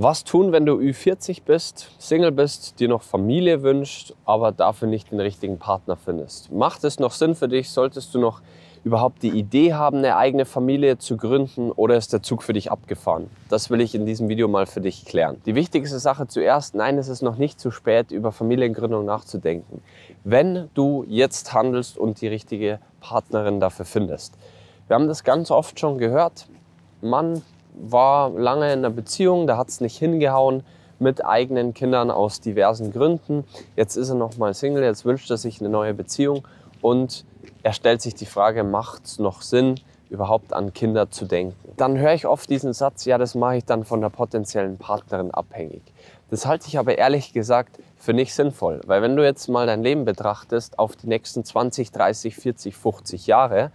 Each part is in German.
Was tun, wenn du Ü40 bist, Single bist, dir noch Familie wünscht, aber dafür nicht den richtigen Partner findest? Macht es noch Sinn für dich? Solltest du noch überhaupt die Idee haben, eine eigene Familie zu gründen oder ist der Zug für dich abgefahren? Das will ich in diesem Video mal für dich klären. Die wichtigste Sache zuerst, nein, es ist noch nicht zu spät, über Familiengründung nachzudenken. Wenn du jetzt handelst und die richtige Partnerin dafür findest. Wir haben das ganz oft schon gehört. Mann, war lange in einer Beziehung, da hat es nicht hingehauen mit eigenen Kindern aus diversen Gründen. Jetzt ist er nochmal Single, jetzt wünscht er sich eine neue Beziehung und er stellt sich die Frage, macht es noch Sinn, überhaupt an Kinder zu denken? Dann höre ich oft diesen Satz, ja, das mache ich dann von der potenziellen Partnerin abhängig. Das halte ich aber ehrlich gesagt für nicht sinnvoll, weil wenn du jetzt mal dein Leben betrachtest auf die nächsten 20, 30, 40, 50 Jahre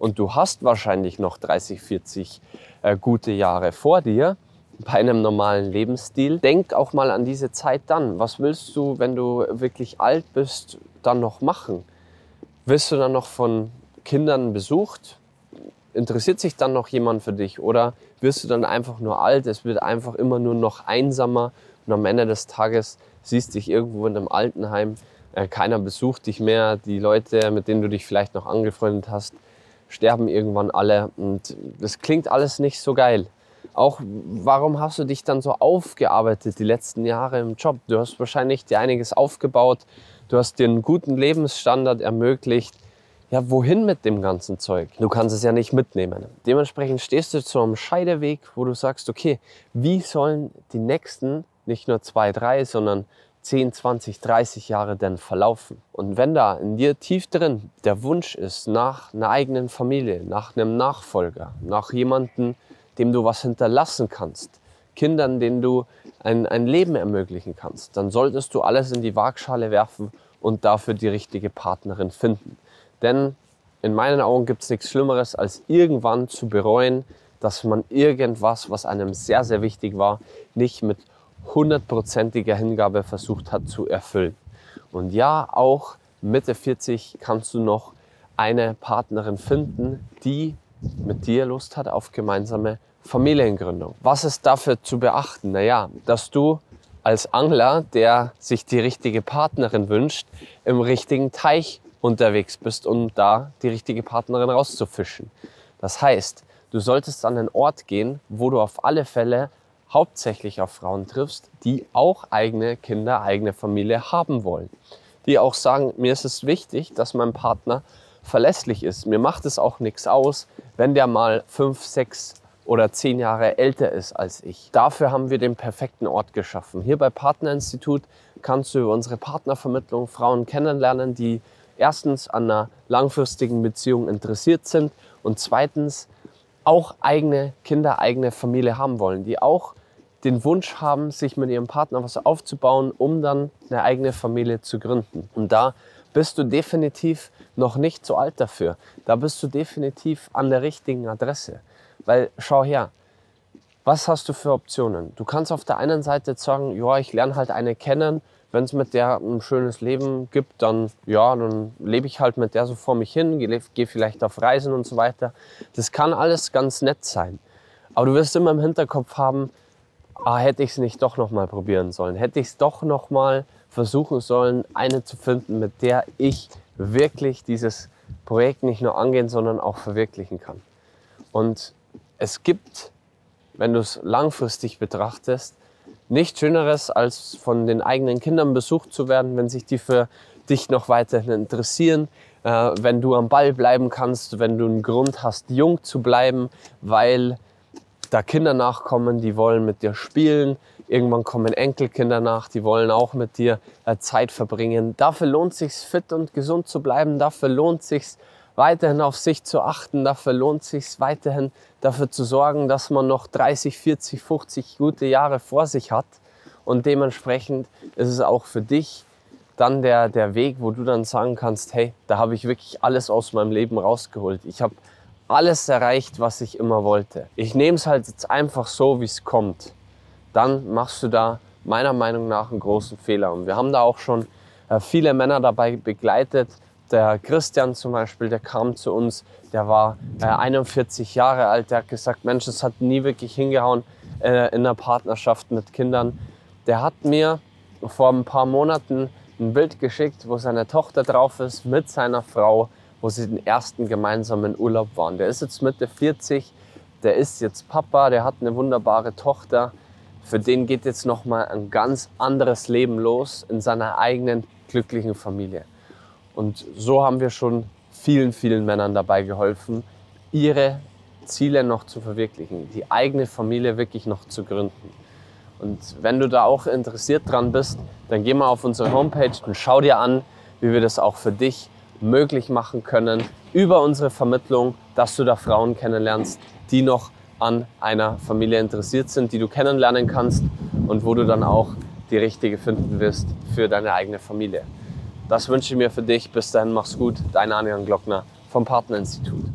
und du hast wahrscheinlich noch 30, 40 äh, gute Jahre vor dir bei einem normalen Lebensstil. Denk auch mal an diese Zeit dann. Was willst du, wenn du wirklich alt bist, dann noch machen? Wirst du dann noch von Kindern besucht? Interessiert sich dann noch jemand für dich? Oder wirst du dann einfach nur alt? Es wird einfach immer nur noch einsamer und am Ende des Tages siehst du dich irgendwo in einem Altenheim. Äh, keiner besucht dich mehr. Die Leute, mit denen du dich vielleicht noch angefreundet hast, sterben irgendwann alle und das klingt alles nicht so geil. Auch warum hast du dich dann so aufgearbeitet die letzten Jahre im Job? Du hast wahrscheinlich dir einiges aufgebaut, du hast dir einen guten Lebensstandard ermöglicht. Ja, wohin mit dem ganzen Zeug? Du kannst es ja nicht mitnehmen. Dementsprechend stehst du zu einem Scheideweg, wo du sagst, okay, wie sollen die nächsten nicht nur zwei, drei, sondern 10, 20, 30 Jahre denn verlaufen? Und wenn da in dir tief drin der Wunsch ist nach einer eigenen Familie, nach einem Nachfolger, nach jemandem, dem du was hinterlassen kannst, Kindern, denen du ein, ein Leben ermöglichen kannst, dann solltest du alles in die Waagschale werfen und dafür die richtige Partnerin finden. Denn in meinen Augen gibt es nichts Schlimmeres, als irgendwann zu bereuen, dass man irgendwas, was einem sehr, sehr wichtig war, nicht mit hundertprozentiger Hingabe versucht hat zu erfüllen. Und ja, auch Mitte 40 kannst du noch eine Partnerin finden, die mit dir Lust hat auf gemeinsame Familiengründung. Was ist dafür zu beachten? Naja, dass du als Angler, der sich die richtige Partnerin wünscht, im richtigen Teich unterwegs bist, um da die richtige Partnerin rauszufischen. Das heißt, du solltest an einen Ort gehen, wo du auf alle Fälle hauptsächlich auf Frauen triffst, die auch eigene Kinder, eigene Familie haben wollen. Die auch sagen, mir ist es wichtig, dass mein Partner verlässlich ist. Mir macht es auch nichts aus, wenn der mal fünf, sechs oder zehn Jahre älter ist als ich. Dafür haben wir den perfekten Ort geschaffen. Hier bei Partnerinstitut kannst du über unsere Partnervermittlung Frauen kennenlernen, die erstens an einer langfristigen Beziehung interessiert sind und zweitens auch eigene Kinder, eigene Familie haben wollen, die auch den Wunsch haben, sich mit ihrem Partner was aufzubauen, um dann eine eigene Familie zu gründen. Und da bist du definitiv noch nicht zu alt dafür. Da bist du definitiv an der richtigen Adresse. Weil schau her, was hast du für Optionen? Du kannst auf der einen Seite sagen, ja, ich lerne halt eine kennen. Wenn es mit der ein schönes Leben gibt, dann ja, dann lebe ich halt mit der so vor mich hin, gehe geh vielleicht auf Reisen und so weiter. Das kann alles ganz nett sein. Aber du wirst immer im Hinterkopf haben, ah, hätte ich es nicht doch noch mal probieren sollen, hätte ich es doch noch mal versuchen sollen, eine zu finden, mit der ich wirklich dieses Projekt nicht nur angehen, sondern auch verwirklichen kann. Und es gibt, wenn du es langfristig betrachtest, nichts Schöneres, als von den eigenen Kindern besucht zu werden, wenn sich die für dich noch weiterhin interessieren, äh, wenn du am Ball bleiben kannst, wenn du einen Grund hast, jung zu bleiben, weil da Kinder nachkommen, die wollen mit dir spielen. Irgendwann kommen Enkelkinder nach, die wollen auch mit dir äh, Zeit verbringen. Dafür lohnt es sich fit und gesund zu bleiben. Dafür lohnt es sich weiterhin auf sich zu achten. Dafür lohnt es sich weiterhin dafür zu sorgen, dass man noch 30, 40, 50 gute Jahre vor sich hat. Und dementsprechend ist es auch für dich dann der, der Weg, wo du dann sagen kannst, hey, da habe ich wirklich alles aus meinem Leben rausgeholt. Ich habe alles erreicht, was ich immer wollte. Ich nehme es halt jetzt einfach so, wie es kommt. Dann machst du da meiner Meinung nach einen großen Fehler. Und wir haben da auch schon äh, viele Männer dabei begleitet. Der Christian zum Beispiel, der kam zu uns, der war 41 äh, Jahre alt, der hat gesagt, Mensch, das hat nie wirklich hingehauen. äh, in einer Partnerschaft mit Kindern. Der hat mir vor ein paar Monaten ein Bild geschickt, wo seine Tochter drauf ist mit seiner Frau, wo sie den ersten gemeinsamen Urlaub waren. Der ist jetzt Mitte 40, der ist jetzt Papa, der hat eine wunderbare Tochter. Für den geht jetzt noch mal ein ganz anderes Leben los in seiner eigenen glücklichen Familie. Und so haben wir schon vielen, vielen Männern dabei geholfen, ihre Ziele noch zu verwirklichen, die eigene Familie wirklich noch zu gründen. Und wenn du da auch interessiert dran bist, dann geh mal auf unsere Homepage und schau dir an, wie wir das auch für dich möglich machen können über unsere Vermittlung, dass du da Frauen kennenlernst, die noch an einer Familie interessiert sind, die du kennenlernen kannst und wo du dann auch die richtige finden wirst für deine eigene Familie. Das wünsche ich mir für dich. Bis dahin, mach's gut. Dein Adrian Glockner vom Partnerinstitut.